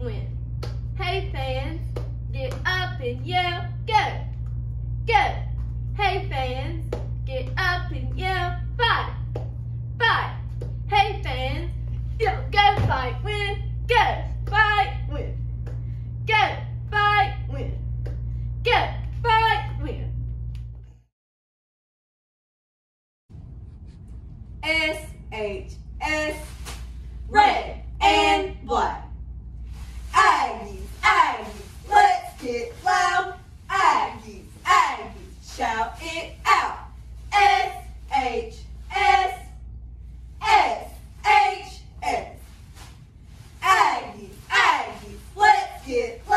win. Hey fans, get up and yell, go, go. Hey fans, get up and yell, fight, fight. Hey fans, go, go fight, win, go, fight, win. Go, fight, win. Go, fight, win. S H S red let's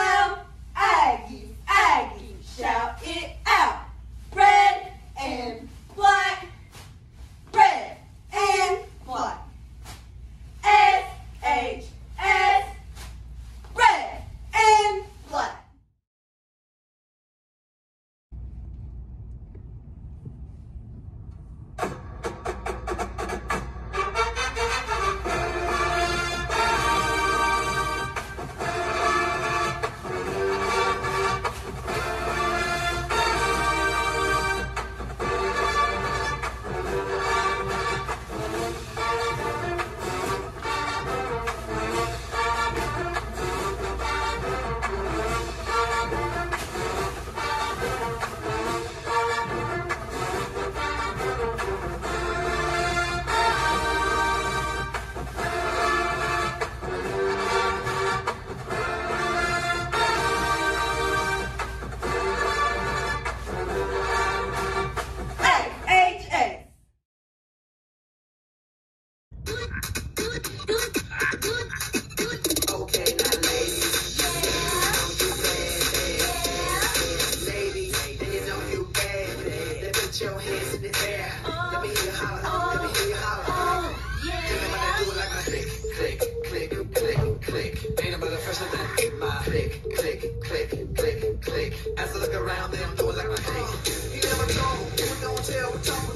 put your hands in the air. Let me hear you holler. Let me hear you holler. Nobody do it like click, click, click, click, click. Ain't nobody fresher than my click, click, click, click, click. As I look around, they don't do it like I click. Oh, you never know. We don't tell. We.